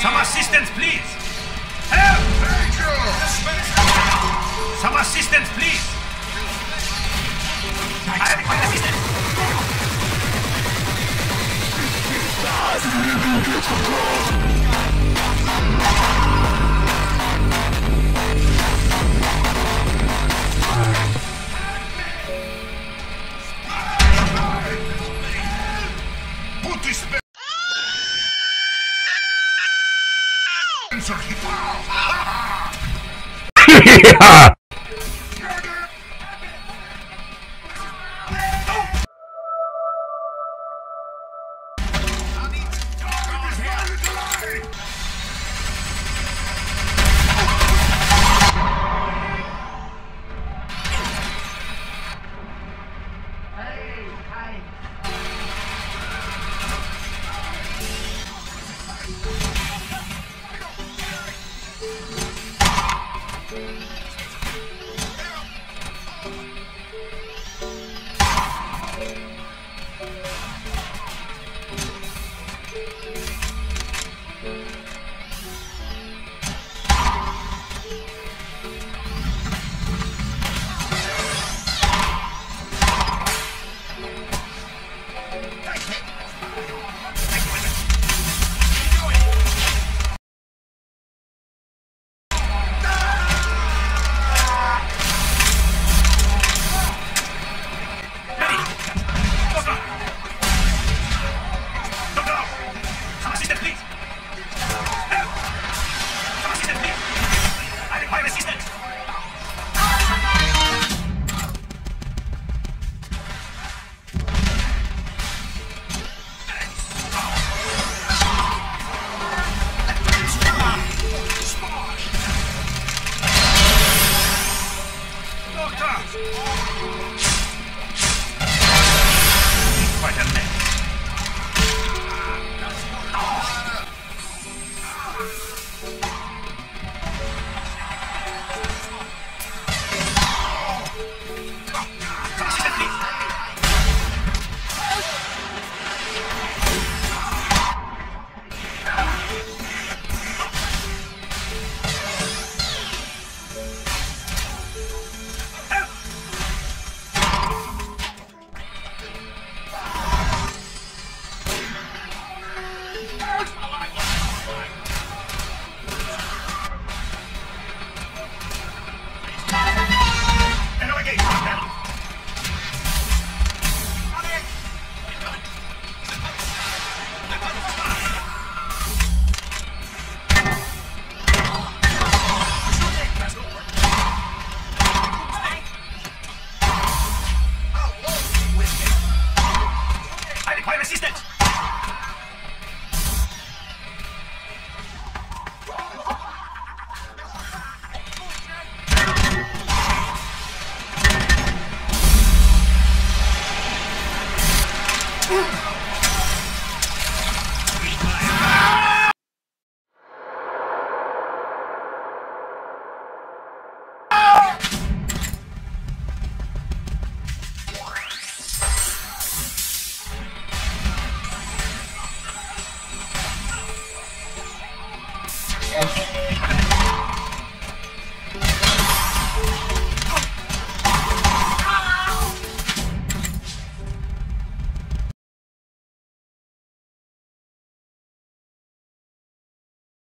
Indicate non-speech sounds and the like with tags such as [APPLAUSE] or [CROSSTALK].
Some assistance, please! Help! Some assistance, please! [LAUGHS] yeah. my resistance! Quite a mess. resistance! Ooh. Yes.